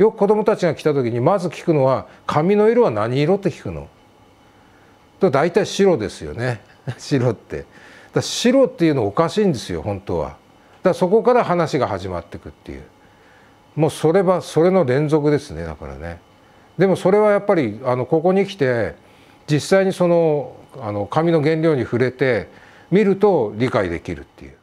よく子供たちが来た時にまず聞くのは「髪の色は何色?」って聞くの。と大体白ですよね 白って。だ白っていうのおかしいんですよ本当は。だからそこから話が始まっていくっていう。もうそれはそれの連続ですねだからね。でもそれはやっぱりあのここに来て実際にそのあの紙の原料に触れて見ると理解できるっていう。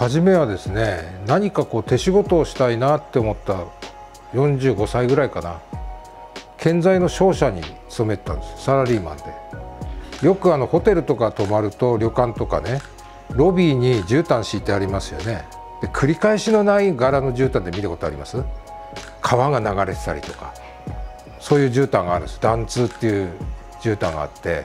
初めはですね何かこう手仕事をしたいなって思った45歳ぐらいかな。建材の商社に勤めてたんです。サラリーマンで。よくあのホテルとか泊まると旅館とかねロビーに絨毯敷いてありますよね。で繰り返しのない柄の絨毯で見たことあります？川が流れてたりとか。そういう絨毯があるんです。暖通っていう絨毯があって。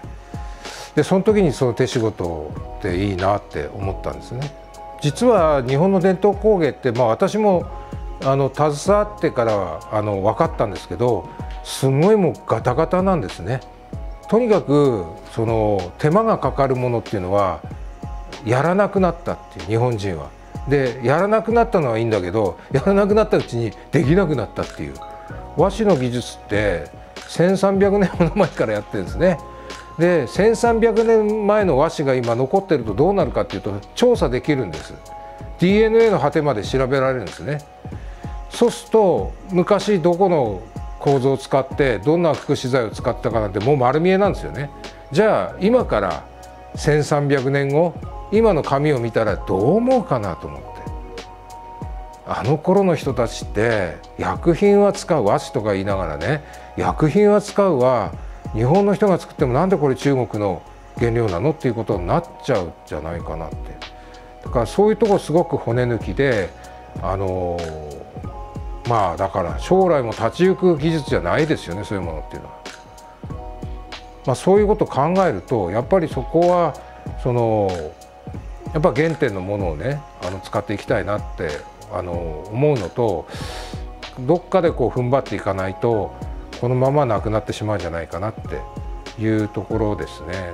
でその時にその手仕事っていいなって思ったんですね。実は日本の伝統工芸って、まあ、私もあの携わってからあの分かったんですけどすごいもうガタガタなんですね。とにかくその手間がかかるものっていうのはやらなくなったっていう日本人は。でやらなくなったのはいいんだけどやらなくなったうちにできなくなったっていう和紙の技術って1300年ほど前からやってるんですね。で1300年前の和紙が今残ってるとどうなるかっていうと調査できるんです。DNA の果てまで調べられるんですね。そうすると昔どこの構造を使ってどんな副資材を使ったかなんてもう丸見えなんですよね。じゃあ今から1300年後今の紙を見たらどう思うかなと思って。あの頃の人たちって薬品は使う和紙とか言いながらね薬品は使うは日本の人が作ってもなんでこれ中国の原料なのっていうことになっちゃうじゃないかなってだからそういうとこすごく骨抜きであのまあだから将来も立ち行く技術じゃないですよねそういうものっていうのは。まあ、そういうことを考えるとやっぱりそこはそのやっぱ原点のものをねあの使っていきたいなってあの思うのとどっかでこう踏ん張っていかないとこのままなくなってしまうんじゃないかなっていうところですね。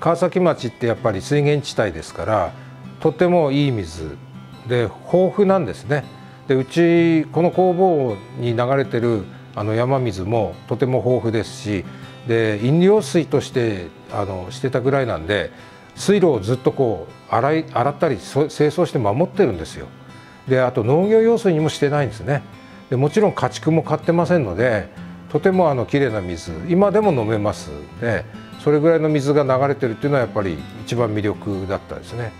川崎町ってやっぱり水源地帯ですからとてもいい水で豊富なんですね。でうちこの工房に流れてるあの山水もとても豊富ですしで飲料水としてあのしてたぐらいなんで水路をずっとこう洗い洗ったり清掃して守ってるんですよ。であと農業用水にもしてないんですね。でもちろん家畜も買ってませんのでとてもあの綺麗な水今でも飲めます。でそれぐらいの水が流れてるっていうのはやっぱり一番魅力だったですね。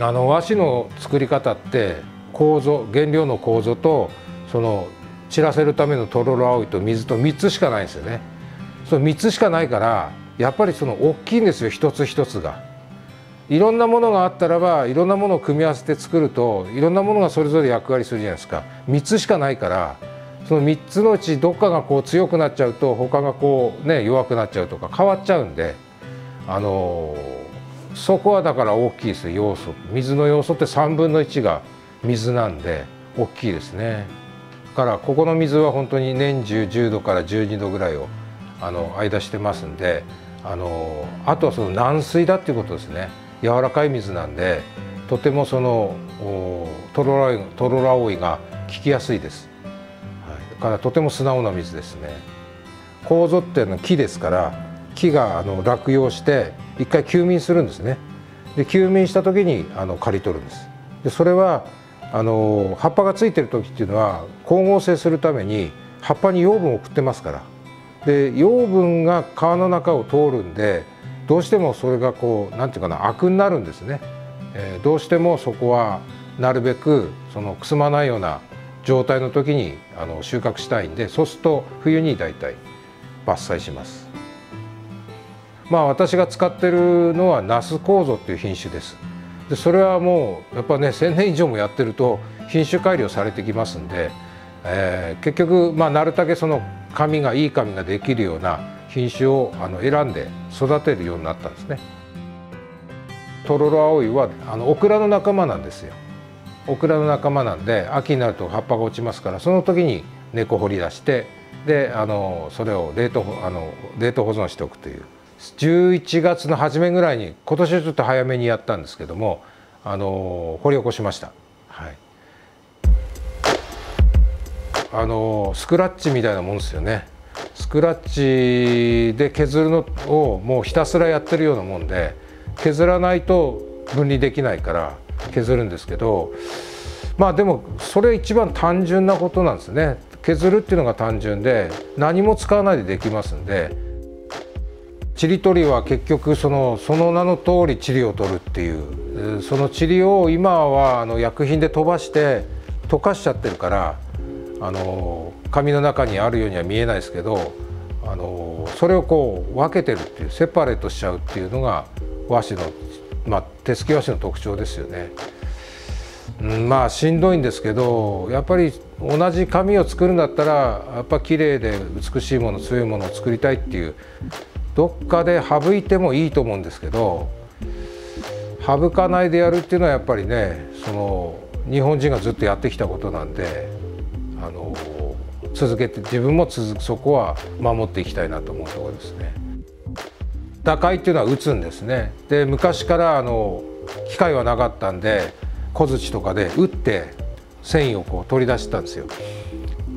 あの和紙の作り方って構造原料の構造とその散らせるためのとろろ葵と水と3つしかないんですよね。その3つしかないからやっぱりその大きいんですよ一つ一つが。いろんなものがあったらばいろんなものを組み合わせて作るといろんなものがそれぞれ役割するじゃないですか。3つしかないからその3つのうちどっかがこう強くなっちゃうと他がこうね弱くなっちゃうとか変わっちゃうんであのそこはだから大きいです要素。水の要素って3分の1が水なんで大きいですね。だからここの水は本当に年中10度から12度ぐらいをあの間してますんであのあとはその軟水だっていうことですね。柔らかい水なんでとてもそのトロラトロラオイが効きやすいです、はい、だからとても素直な水ですね。構造っていうのは木ですから木があの落葉して一回休眠するんですね。で休眠した時にあの刈り取るんです。でそれはあの葉っぱがついてる時っていうのは光合成するために葉っぱに養分を送ってますから。で養分が皮の中を通るんでどうしてもそれがこう何て言うかなアクになるんですね、えー、どうしてもそこはなるべくそのくすまないような状態の時にあの収穫したいんでそうすると冬に大体伐採します。まあ私が使ってるのはナス構造っていう品種です。でそれはもうやっぱね1,000年以上もやってると品種改良されてきますんで、えー、結局まあなるだけその紙がいい紙ができるような品種をあの選んで育てるようになったんですね。トロロアオイはあのオクラの仲間なんですよ。オクラの仲間なんで秋になると葉っぱが落ちますからその時に根っこ掘り出してであのそれを冷凍あの冷凍保存しておくという11月の初めぐらいに今年はちょっと早めにやったんですけどもあの掘り起こしました。はいあのスクラッチみたいなもんですよねスクラッチで削るのをもうひたすらやってるようなもんで削らないと分離できないから削るんですけどまあでもそれ一番単純なことなんですね。削るっていうのが単純で何も使わないでできますんでちり取りは結局そのその名の通りちりを取るっていうそのちりを今はあの薬品で飛ばして溶かしちゃってるからあの紙の中にあるようには見えないですけどあのそれをこう分けてるっていうセパレートしちゃうっていうのが和紙の、まあ、手すき和紙の特徴ですよね。うん、まあしんどいんですけどやっぱり同じ紙を作るんだったらやっぱ綺麗で美しいもの強いものを作りたいっていうどっかで省いてもいいと思うんですけど省かないでやるっていうのはやっぱりねその日本人がずっとやってきたことなんであの続けて自分も続くそこは守っていきたいなと思うところですね。打開っていうのは打つんですね。で昔からあの機械はなかったんで小槌とかで打って繊維をこう取り出してたんですよ。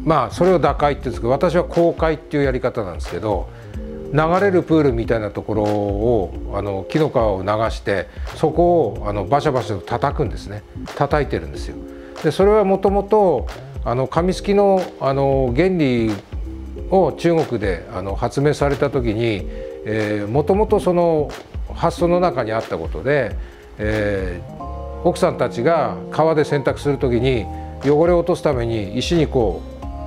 まあそれを打開って言うんですけど私は公開っていうやり方なんですけど流れるプールみたいなところをあの木の皮を流してそこをあのバシャバシャと叩くんですね叩いてるんですよ。でそれはもともとあの紙すきのあの原理を中国であの発明された時にもともとその発想の中にあったことで、えー、奥さんたちが川で洗濯する時に汚れを落とすために石にこ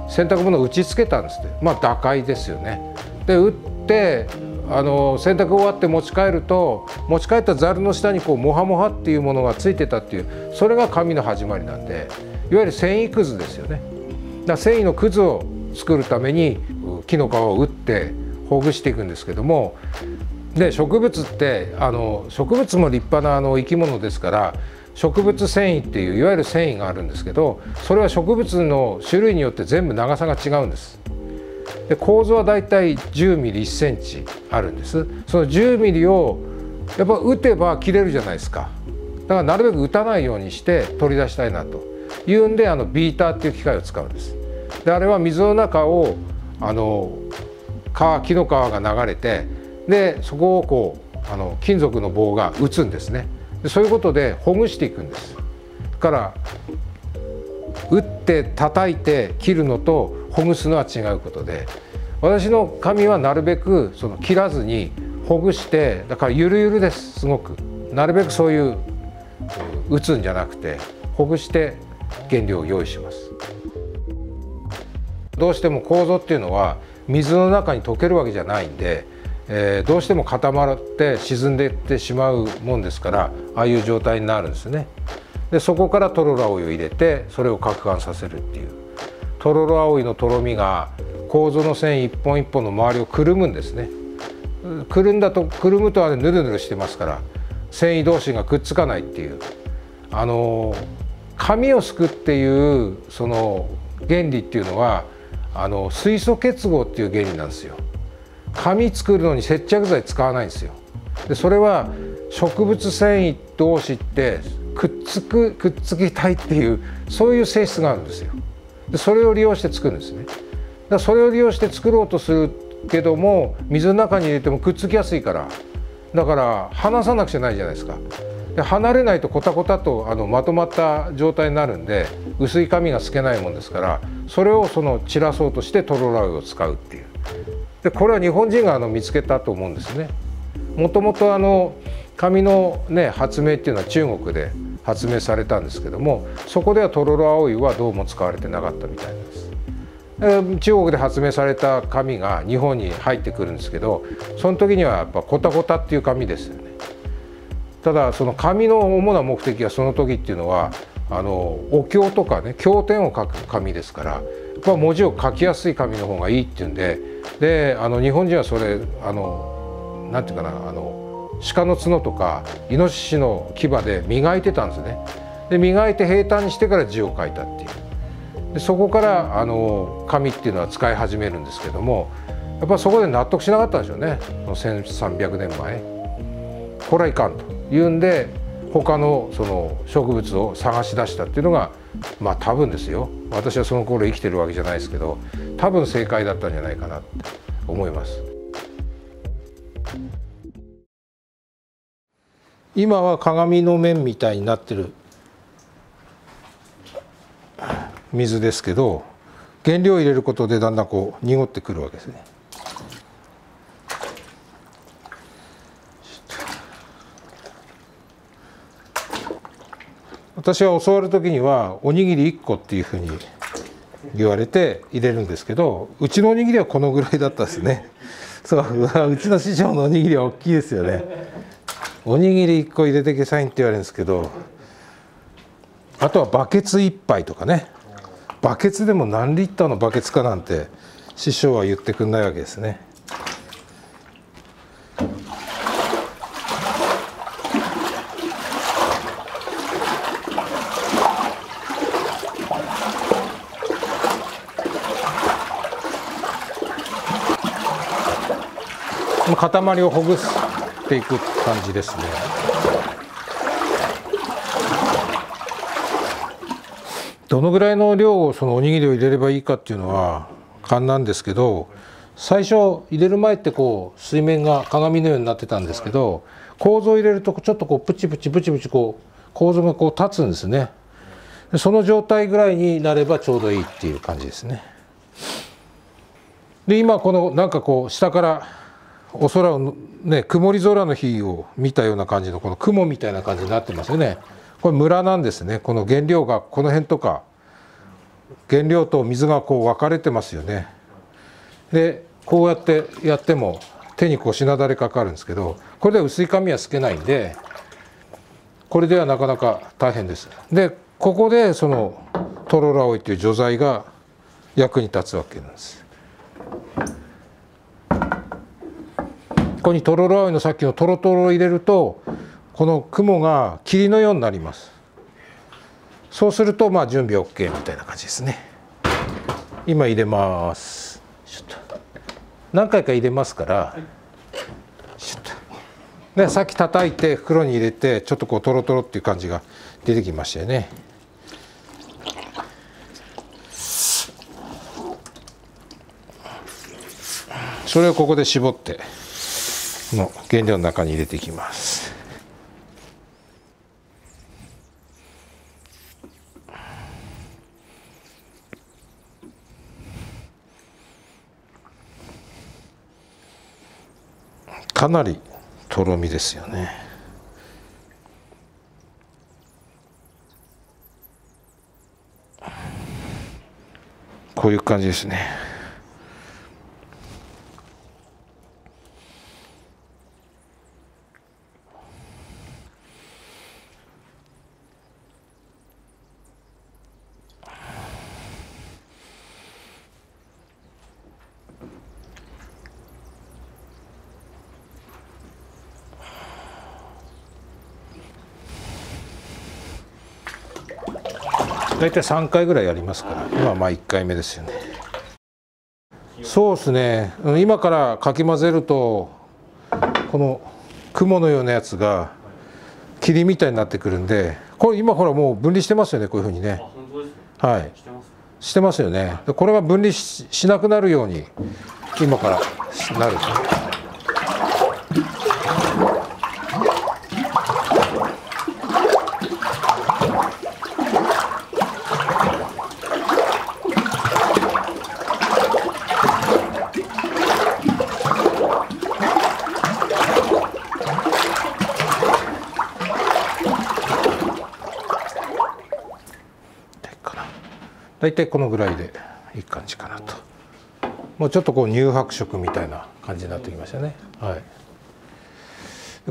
う洗濯物を打ちつけたんですってまあ打開ですよね。で打ってあの洗濯終わって持ち帰ると持ち帰ったざるの下にこうモハモハっていうものがついてたっていうそれが紙の始まりなんでいわゆる繊維くずですよね。だ繊維のくずを作るために木の皮を打ってほぐしていくんですけどもで植物ってあの植物も立派なあの生き物ですから植物繊維っていういわゆる繊維があるんですけどそれは植物の種類によって全部長さが違うんです。で構造はだいたい10ミリ1センチあるんですその10ミリをやっぱ打てば切れるじゃないですかだからなるべく打たないようにして取り出したいなというんであのビーターっていう機械を使うんです。であれは水の中をあの川木の皮が流れてでそこをこうあの金属の棒が打つんですね。でそういうことでほぐしていくんです。だから打って叩いて切るのとほぐすのは違うことで私の髪はなるべくその切らずにほぐしてだからゆるゆるですすごく。なるべくそういう打つんじゃなくてほぐして原料を用意します。どうしても構造っていうのは水の中に溶けるわけじゃないんで、えー、どうしても固まって沈んでいってしまうもんですからああいう状態になるんですね。でそこからトロロアオイを入れてそれを攪拌させるっていう。トロロアオイのとろみが構造の繊維一本一本の周りをくるむんですね。くるんだとくるむとは、ね、ぬるぬるしてますから繊維同士がくっつかないっていう。あの紙をすくっていうその原理っていうのはあの水素結合っていう原理なんですよ紙作るのに接着剤使わないんですよでそれは植物繊維同士ってくっつくくっつきたいっていうそういう性質があるんですよ。でそれを利用して作るんですね。だそれを利用して作ろうとするけども水の中に入れてもくっつきやすいからだから離さなくちゃないじゃないですか。で離れないとコタコタとあのまとまった状態になるんで薄い紙が透けないもんですからそれをその散らそうとしてトロラウを使うっていうでこれは日本人があの見つけたと思うんですね。もともとあの紙の、ね、発明っていうのは中国で発明されたんですけどもそこではトロロアオイはどうも使われてなかったみたいです。中国で発明された紙が日本に入ってくるんですけどその時にはやっぱコタコタっていう紙ですよね。ただその紙の主な目的はその時っていうのはあのお経とかね経典を書く紙ですからやっ文字を書きやすい紙の方がいいっていうんでであの日本人はそれあのなんていうかなあの鹿の角とかイノシシの牙で磨いてたんですね。で磨いて平坦にしてから字を書いたっていう。でそこからあの紙っていうのは使い始めるんですけどもやっぱそこで納得しなかったんでしょうね。1300年前。これはいかんと。いうんで他のその植物を探し出したっていうのがまあ多分ですよ私はその頃生きてるわけじゃないですけど多分正解だったんじゃないかなって思います。今は鏡の面みたいになってる水ですけど原料を入れることでだんだんこう濁ってくるわけですね。私は教わる時にはおにぎり1個っていうふうに言われて入れるんですけどうちのおにぎりはこのぐらいだったですね。そううちの師匠のおにぎりは大きいですよね。おにぎり1個入れてけさいんって言われるんですけどあとはバケツ1杯とかね。バケツでも何リッターのバケツかなんて師匠は言ってくんないわけですね。塊をほぐしていく感じですね。どのぐらいの量をそのおにぎりを入れればいいかっていうのは勘なんですけど最初入れる前ってこう水面が鏡のようになってたんですけど構造を入れるとちょっとこうプチプチプチプチこう構造がこう立つんですねその状態ぐらいになればちょうどいいっていう感じですねで今このなんかこう下からお空をね曇り空の日を見たような感じのこの雲みたいな感じになってますよね。これムラなんですね。この原料がこの辺とか原料と水がこう分かれてますよね。でこうやってやっても手にこう品だれかかるんですけどこれでは薄い紙は透けないんでこれではなかなか大変です。でここでそのトロラオイという除剤が役に立つわけなんです。ここにとろろいのさっきのとろとろを入れるとこの雲が霧のようになります。そうするとまあ準備 OK みたいな感じですね。今入れます。何回か入れますから、はい、でさっき叩いて袋に入れてちょっとこうとろとろっていう感じが出てきましたよね。それをここで絞って。の原料の中に入れていきます。かなりとろみですよね。こういう感じですね。大体3回ぐらいやりますから。今まあ1回目ですよね。そうですね。今からかき混ぜるとこの雲のようなやつが霧みたいになってくるんでこれ今ほらもう分離してますよねこういうふうにね。はい。してますよね。これが分離しなくなるように今からなる大体このぐらいでいい感じかなと。もうちょっとこう乳白色みたいな感じになってきましたね。はい。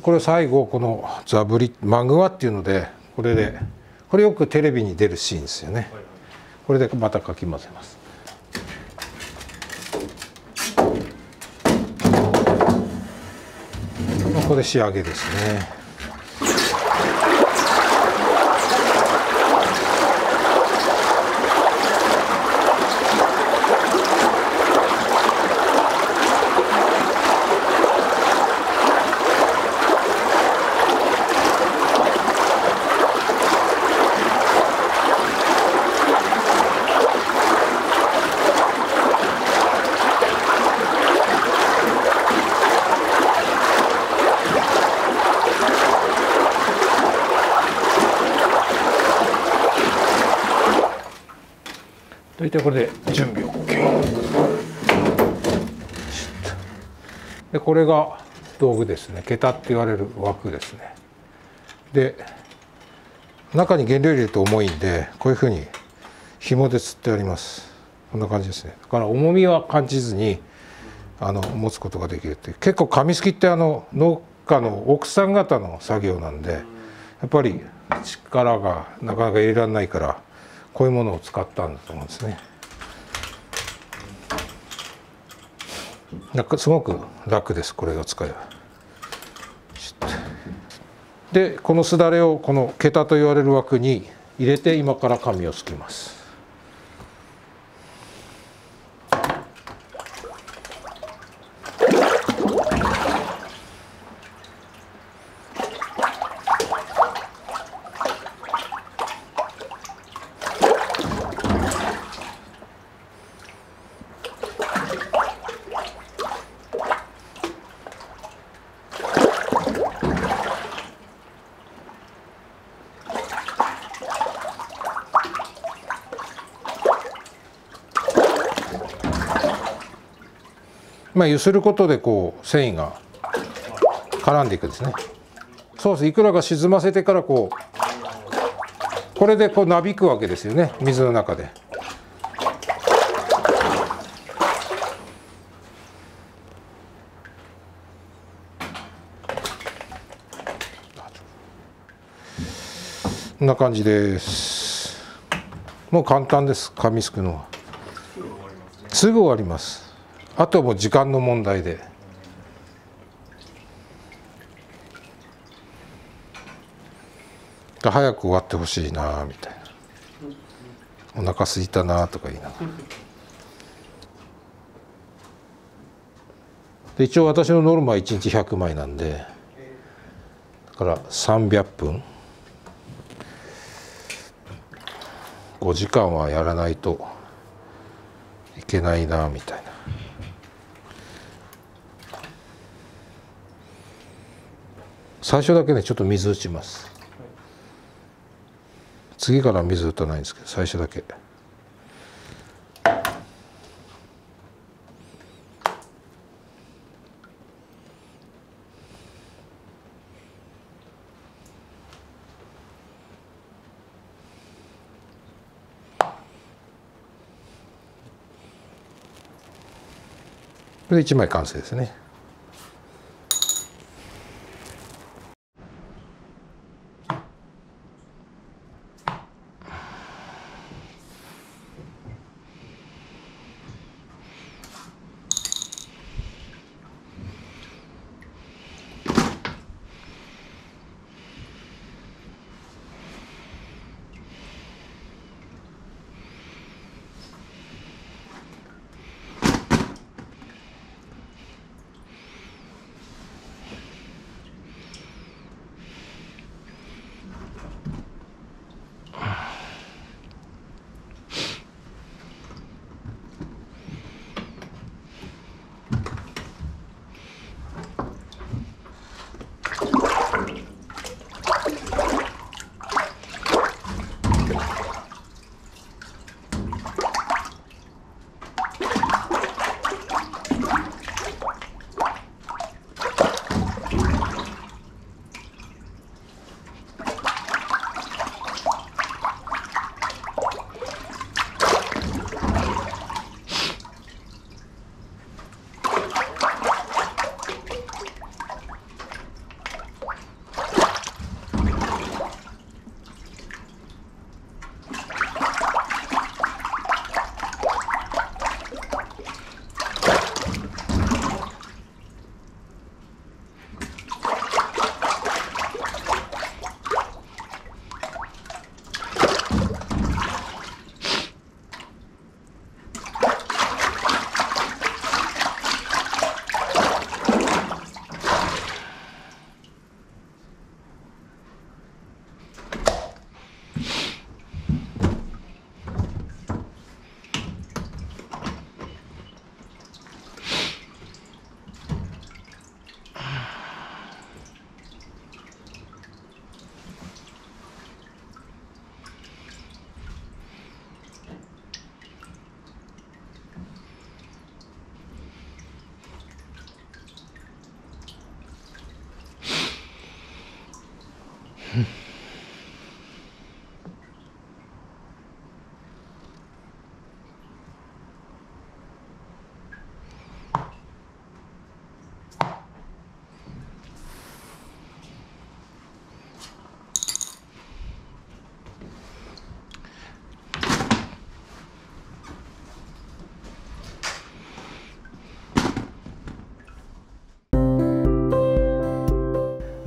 これ最後このザブリマグワっていうのでこれでこれよくテレビに出るシーンですよね。これでまたかき混ぜます。ここで仕上げですね。大体これで準備 OK でこれが道具ですね。桁って言われる枠ですね。で中に原料入れると重いんでこういうふうに紐でつってあります。こんな感じですね。だから重みは感じずにあの持つことができるって結構紙すきってあの農家の奥さん方の作業なんでやっぱり力がなかなか入れられないからこういうものを使ったんだと思うんですね。なんかすごく楽ですこれを使えば。でこのすだれをこの桁と言われる枠に入れて今から紙をすきます。まあ、揺することでこう繊維が絡んでいくんですね。そうです。いくらか沈ませてからこうこれでこうなびくわけですよね。水の中で。こんな感じです。もう簡単です。紙すくのは。すぐ終わります。あともう時間の問題で。早く終わってほしいなみたいな。お腹すいたなとか言いながら。で一応私のノルマは1日100枚なんで。だから300分。5時間はやらないといけないなみたいな。最初だけねちょっと水打ちます。次から水打たないんですけど最初だけ。これで1枚完成ですね。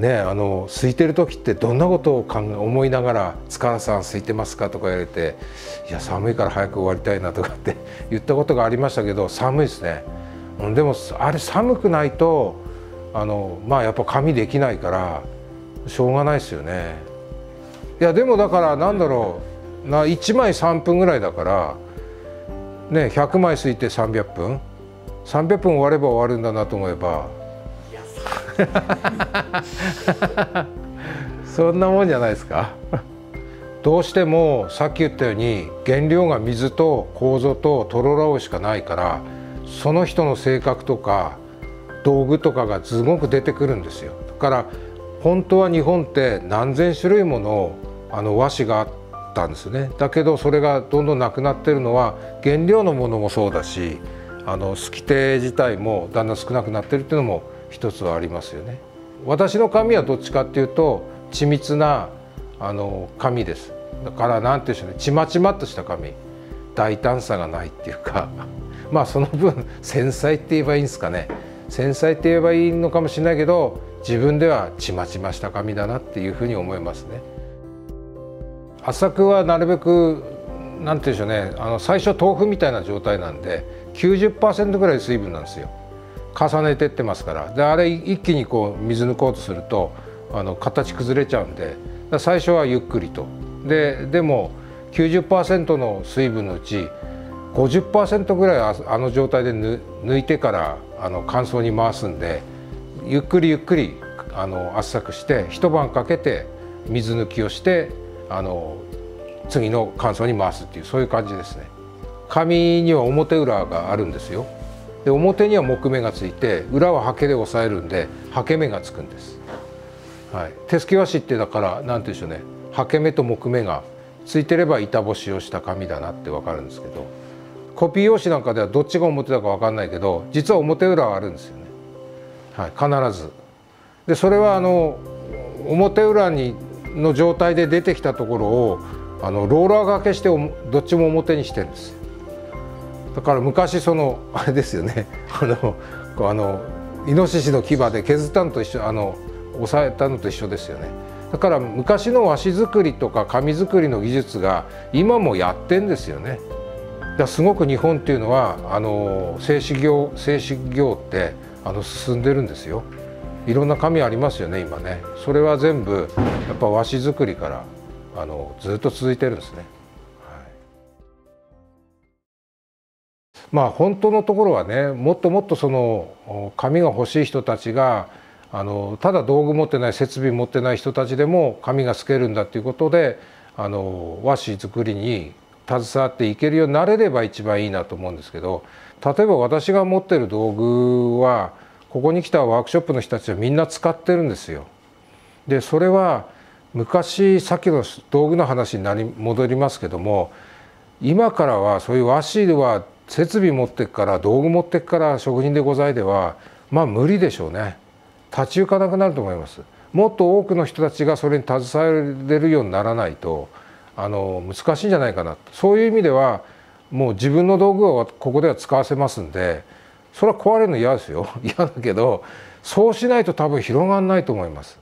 ねあの空いてる時ってどんなことを考え思いながら「塚原さん空いてますか?」とか言われて「いや寒いから早く終わりたいな」とかって 言ったことがありましたけど寒いですね。でもあれ寒くないとあのまあやっぱ紙できないからしょうがないですよね。いやでもだからなんだろうな1枚3分ぐらいだからね100枚すいて300分300分終われば終わるんだなと思えば そんなもんじゃないですか？どうしてもさっき言ったように原料が水と構造ととろろしかないからその人の性格とか道具とかがすごく出てくるんですよ。だから本当は日本って何千種類ものあの和紙があったんですね。だけどそれがどんどんなくなってるのは原料のものもそうだしあの透き手自体もだんだん少なくなってるっていうのも一つはありますよね。私の紙はどっちかっていうと緻密なあの紙です。だから何て言うんでしょうねちまちまっとした紙大胆さがないっていうか まあその分繊細って言えばいいんですかね繊細って言えばいいのかもしれないけど自分ではちまちました紙だなっていうふうに思いますね。浅くはなるべくなんて言うんでしょうねあの最初豆腐みたいな状態なんで90%ぐらい水分なんですよ重ねてってますからであれ一気にこう水抜こうとするとあの形崩れちゃうんで最初はゆっくりとででも90%の水分のうち50%ぐらいあの状態で抜いてからあの乾燥に回すんでゆっくりゆっくりあの圧搾して一晩かけて水抜きをしてあの次の乾燥に回すっていうそういう感じですね。紙には表裏があるんですよ。で表には木目がついて裏は刷毛で押さえるんで刷毛目がつくんです。はい、手すき和紙ってだから何て言うんでしょうね刷毛目と木目がついてれば板干しをした紙だなって分かるんですけどコピー用紙なんかではどっちが表だか分かんないけど実は表裏はあるんですよね。はい、必ず。でそれはあの表裏にの状態で出てきたところをあのローラーがけしてどっちも表にしてるんですだから昔そのあれですよね。あのあのイノシシの牙で削ったのと一緒あの押さえたのと一緒ですよね。だから昔の和紙作りとか紙作りの技術が今もやってんですよね。だすごく日本っていうのはあの製紙業製紙業ってあの進んでるんですよ。いろんな紙ありますよね今ね。それは全部やっぱ和紙作りからあのずっと続いてるんですね。まあ本当のところはねもっともっとその紙が欲しい人たちがあのただ道具持ってない設備持ってない人たちでも紙が透けるんだっていうことであの和紙作りに携わっていけるようになれれば一番いいなと思うんですけど例えば私が持ってる道具はここに来たワークショップの人たちはみんな使ってるんですよ。でそれは昔さっきの道具の話になり戻りますけども今からはそういう和紙は設備持ってっから道具持ってっから職人でございではまあ無理でしょうね。立ち行かなくなると思います。もっと多くの人たちがそれに携われるようにならないとあの難しいんじゃないかな。そういう意味ではもう自分の道具をここでは使わせますんでそれは壊れるの嫌ですよ。嫌だけどそうしないと多分広がんないと思います。